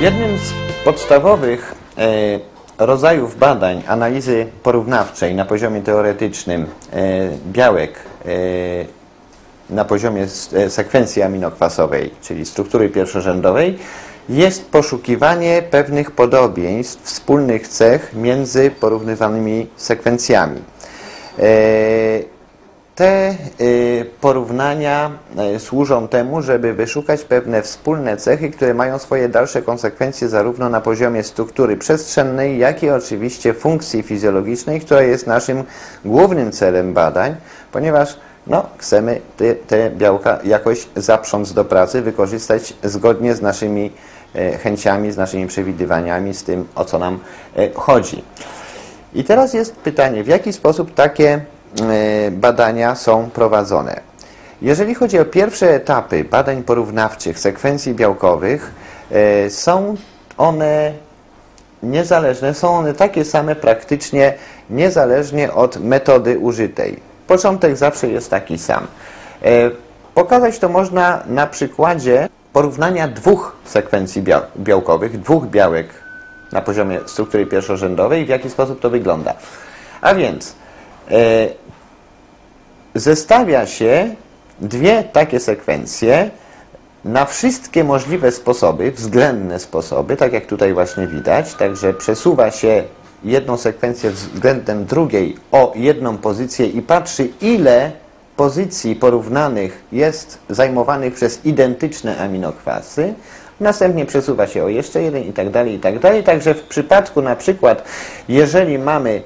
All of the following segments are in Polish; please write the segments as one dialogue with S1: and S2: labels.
S1: Jednym z podstawowych e, rodzajów badań analizy porównawczej na poziomie teoretycznym e, białek e, na poziomie sekwencji aminokwasowej, czyli struktury pierwszorzędowej, jest poszukiwanie pewnych podobieństw, wspólnych cech między porównywanymi sekwencjami. Te y, porównania y, służą temu, żeby wyszukać pewne wspólne cechy, które mają swoje dalsze konsekwencje zarówno na poziomie struktury przestrzennej, jak i oczywiście funkcji fizjologicznej, która jest naszym głównym celem badań, ponieważ no, chcemy te, te białka jakoś zaprząc do pracy, wykorzystać zgodnie z naszymi e, chęciami, z naszymi przewidywaniami, z tym, o co nam e, chodzi. I teraz jest pytanie, w jaki sposób takie badania są prowadzone? Jeżeli chodzi o pierwsze etapy badań porównawczych sekwencji białkowych, e, są one niezależne, są one takie same praktycznie niezależnie od metody użytej. Początek zawsze jest taki sam. E, Pokazać to można na przykładzie porównania dwóch sekwencji biał- białkowych, dwóch białek na poziomie struktury pierwszorzędowej, w jaki sposób to wygląda. A więc e, zestawia się dwie takie sekwencje na wszystkie możliwe sposoby, względne sposoby, tak jak tutaj właśnie widać, także przesuwa się jedną sekwencję względem drugiej o jedną pozycję i patrzy, ile pozycji porównanych jest zajmowanych przez identyczne aminokwasy. Następnie przesuwa się o jeszcze jeden i tak dalej, i tak dalej. Także w przypadku na przykład, jeżeli mamy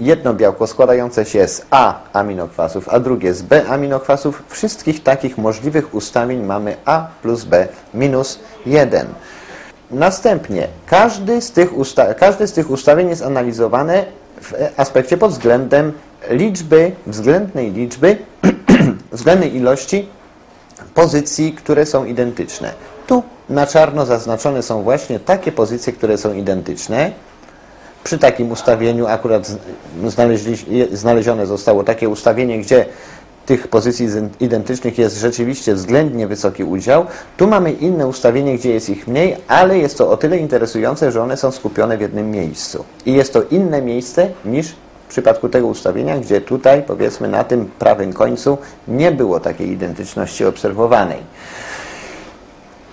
S1: jedno białko składające się z A aminokwasów, a drugie z B aminokwasów, wszystkich takich możliwych ustawień mamy A plus B minus 1. Następnie każdy z tych, usta- każdy z tych ustawień jest analizowany w aspekcie pod względem liczby, względnej liczby, względnej ilości pozycji, które są identyczne. Na czarno zaznaczone są właśnie takie pozycje, które są identyczne. Przy takim ustawieniu akurat znalezione zostało takie ustawienie, gdzie tych pozycji identycznych jest rzeczywiście względnie wysoki udział. Tu mamy inne ustawienie, gdzie jest ich mniej, ale jest to o tyle interesujące, że one są skupione w jednym miejscu. I jest to inne miejsce niż w przypadku tego ustawienia, gdzie tutaj, powiedzmy, na tym prawym końcu nie było takiej identyczności obserwowanej.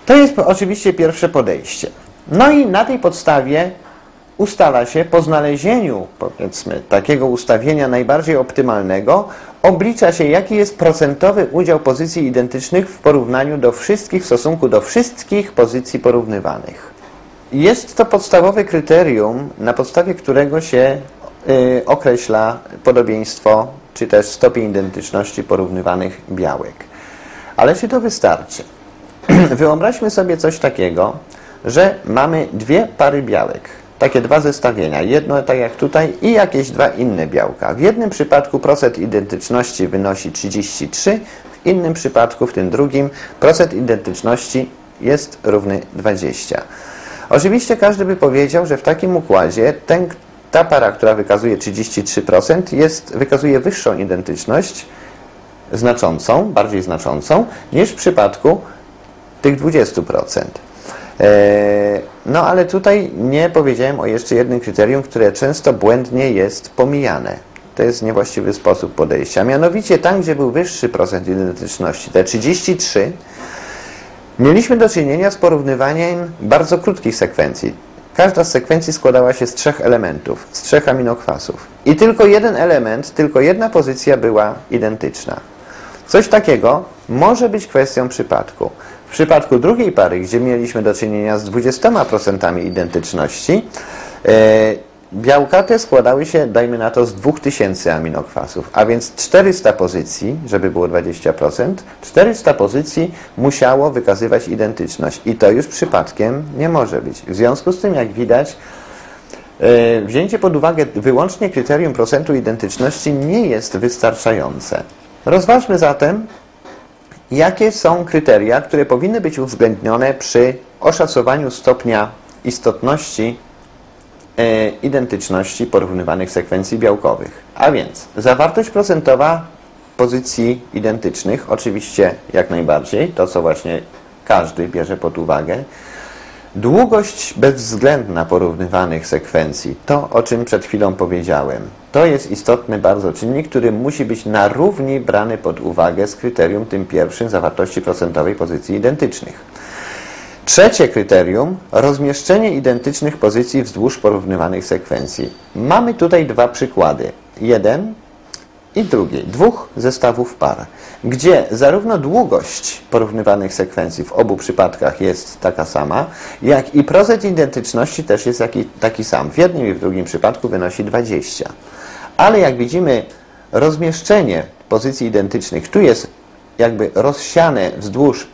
S1: To jest oczywiście pierwsze podejście. No i na tej podstawie ustala się po znalezieniu, powiedzmy, takiego ustawienia najbardziej optymalnego, oblicza się, jaki jest procentowy udział pozycji identycznych w porównaniu do wszystkich, w stosunku do wszystkich pozycji porównywanych. Jest to podstawowe kryterium, na podstawie którego się y, określa podobieństwo, czy też stopień identyczności porównywanych białek. Ale czy to wystarczy? Wyobraźmy sobie coś takiego, że mamy dwie pary białek, takie dwa zestawienia, jedno tak jak tutaj i jakieś dwa inne białka. W jednym przypadku procent identyczności wynosi 33, w innym przypadku, w tym drugim, procent identyczności jest równy 20. Oczywiście każdy by powiedział, że w takim układzie ten, ta para, która wykazuje 33%, jest, wykazuje wyższą identyczność, znaczącą, bardziej znaczącą, niż w przypadku tych 20%. E, No ale tutaj nie powiedziałem o jeszcze jednym kryterium, które często błędnie jest pomijane. To jest niewłaściwy sposób podejścia. Mianowicie tam, gdzie był wyższy procent identyczności, te 33, mieliśmy do czynienia z porównywaniem bardzo krótkich sekwencji. Każda z sekwencji składała się z trzech elementów, z trzech aminokwasów. I tylko jeden element, tylko jedna pozycja była identyczna. Coś takiego może być kwestią przypadku. W przypadku drugiej pary, gdzie mieliśmy do czynienia z 20% identyczności, e, białka te składały się, dajmy na to, z 2000 aminokwasów, a więc 400 pozycji, żeby było 20%, 400 pozycji musiało wykazywać identyczność i to już przypadkiem nie może być. W związku z tym, jak widać, E, Wzięcie pod uwagę wyłącznie kryterium procentu identyczności nie jest wystarczające. Rozważmy zatem, jakie są kryteria, które powinny być uwzględnione przy oszacowaniu stopnia istotności e, identyczności porównywanych sekwencji białkowych. A więc zawartość procentowa pozycji identycznych, oczywiście jak najbardziej, to co właśnie każdy bierze pod uwagę. Długość bezwzględna porównywanych sekwencji, to o czym przed chwilą powiedziałem, to jest istotny bardzo czynnik, który musi być na równi brany pod uwagę z kryterium tym pierwszym zawartości procentowej pozycji identycznych. Trzecie kryterium, rozmieszczenie identycznych pozycji wzdłuż porównywanych sekwencji. Mamy tutaj dwa przykłady. Jeden i drugi, dwóch zestawów par, gdzie zarówno długość porównywanych sekwencji w obu przypadkach jest taka sama, jak i procent identyczności też jest taki, taki sam. W jednym i w drugim przypadku wynosi 20. Ale jak widzimy, rozmieszczenie pozycji identycznych tu jest jakby rozsiane wzdłuż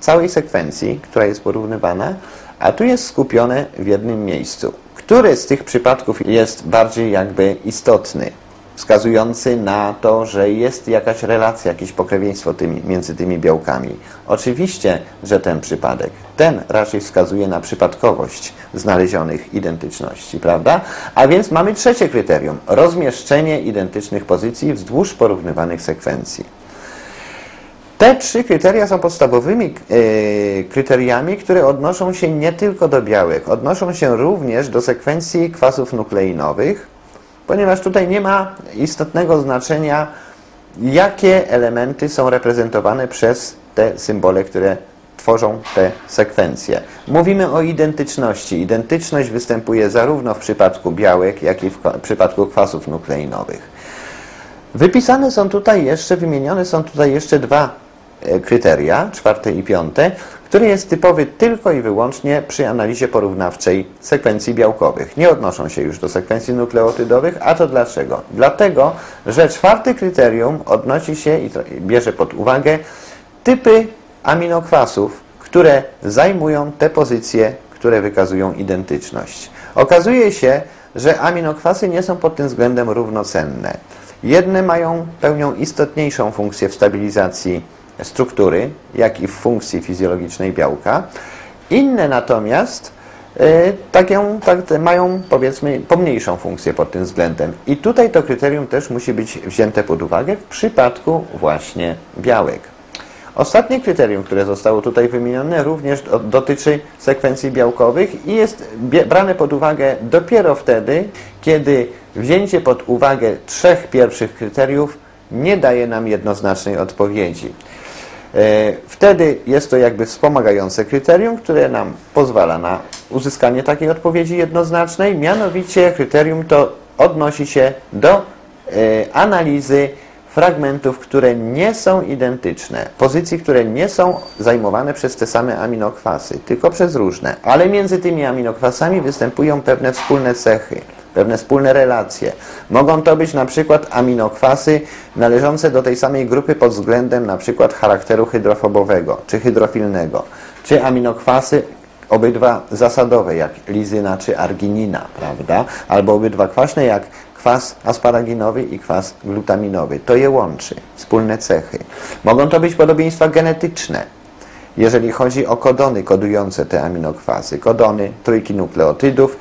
S1: całej sekwencji, która jest porównywana, a tu jest skupione w jednym miejscu. Który z tych przypadków jest bardziej jakby istotny, wskazujący na to, że jest jakaś relacja, jakieś pokrewieństwo tymi, między tymi białkami? Oczywiście, że ten przypadek. Ten raczej wskazuje na przypadkowość znalezionych identyczności, prawda? A więc mamy trzecie kryterium, rozmieszczenie identycznych pozycji wzdłuż porównywanych sekwencji. Te trzy kryteria są podstawowymi e, kryteriami, które odnoszą się nie tylko do białek, odnoszą się również do sekwencji kwasów nukleinowych, ponieważ tutaj nie ma istotnego znaczenia, jakie elementy są reprezentowane przez te symbole, które tworzą te sekwencje. Mówimy o identyczności. Identyczność występuje zarówno w przypadku białek, jak i w przypadku kwasów nukleinowych. Wypisane są tutaj jeszcze, wymienione są tutaj jeszcze dwa E, kryteria, czwarte i piąte, który jest typowy tylko i wyłącznie przy analizie porównawczej sekwencji białkowych. Nie odnoszą się już do sekwencji nukleotydowych, a to dlaczego? Dlatego, że czwarte kryterium odnosi się i bierze pod uwagę typy aminokwasów, które zajmują te pozycje, które wykazują identyczność. Okazuje się, że aminokwasy nie są pod tym względem równocenne. Jedne mają, pełnią istotniejszą funkcję w stabilizacji struktury, jak i w funkcji fizjologicznej białka. Inne natomiast y, taką, tak, mają powiedzmy pomniejszą funkcję pod tym względem. I tutaj to kryterium też musi być wzięte pod uwagę w przypadku właśnie białek. Ostatnie kryterium, które zostało tutaj wymienione, również dotyczy sekwencji białkowych i jest brane pod uwagę dopiero wtedy, kiedy wzięcie pod uwagę trzech pierwszych kryteriów nie daje nam jednoznacznej odpowiedzi. E, wtedy jest to jakby wspomagające kryterium, które nam pozwala na uzyskanie takiej odpowiedzi jednoznacznej. Mianowicie kryterium to odnosi się do e, analizy fragmentów, które nie są identyczne, pozycji, które nie są zajmowane przez te same aminokwasy, tylko przez różne, ale między tymi aminokwasami występują pewne wspólne cechy pewne wspólne relacje. Mogą to być na przykład aminokwasy należące do tej samej grupy pod względem na przykład charakteru hydrofobowego czy hydrofilnego, czy aminokwasy obydwa zasadowe, jak lizyna czy arginina, prawda? Albo obydwa kwaśne, jak kwas asparaginowy i kwas glutaminowy. To je łączy, wspólne cechy. Mogą to być podobieństwa genetyczne, jeżeli chodzi o kodony kodujące te aminokwasy, kodony trójki nukleotydów,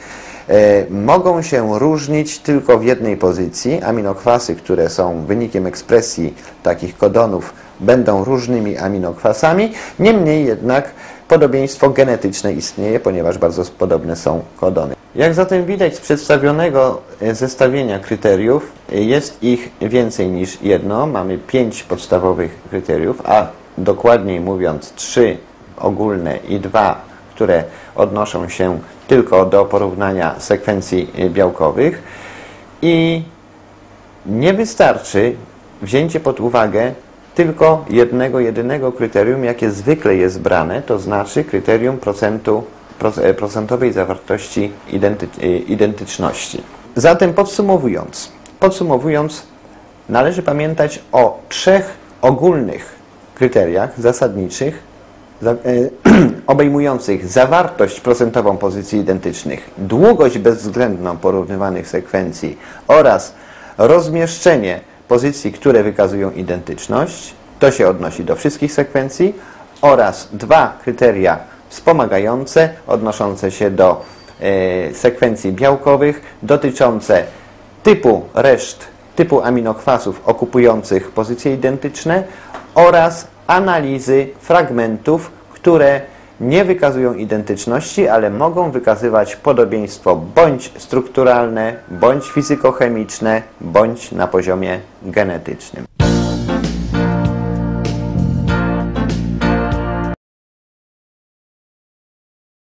S1: mogą się różnić tylko w jednej pozycji. Aminokwasy, które są wynikiem ekspresji takich kodonów, będą różnymi aminokwasami. Niemniej jednak podobieństwo genetyczne istnieje, ponieważ bardzo podobne są kodony. Jak zatem widać z przedstawionego e, zestawienia kryteriów, jest ich więcej niż jedno. Mamy pięć podstawowych kryteriów, a dokładniej mówiąc trzy ogólne i dwa, które odnoszą się tylko do porównania sekwencji białkowych i nie wystarczy wzięcie pod uwagę tylko jednego, jedynego kryterium, jakie zwykle jest brane, to znaczy kryterium procentu, e, procentowej zawartości identy, e, identyczności. Zatem podsumowując, podsumowując, należy pamiętać o trzech ogólnych kryteriach zasadniczych, E, obejmujących zawartość procentową pozycji identycznych, długość bezwzględną porównywanych sekwencji oraz rozmieszczenie pozycji, które wykazują identyczność, to się odnosi do wszystkich sekwencji, oraz dwa kryteria wspomagające, odnoszące się do e, sekwencji białkowych, dotyczące typu reszt, typu aminokwasów okupujących pozycje identyczne oraz analizy fragmentów, które nie wykazują identyczności, ale mogą wykazywać podobieństwo bądź strukturalne, bądź fizykochemiczne, bądź na poziomie genetycznym.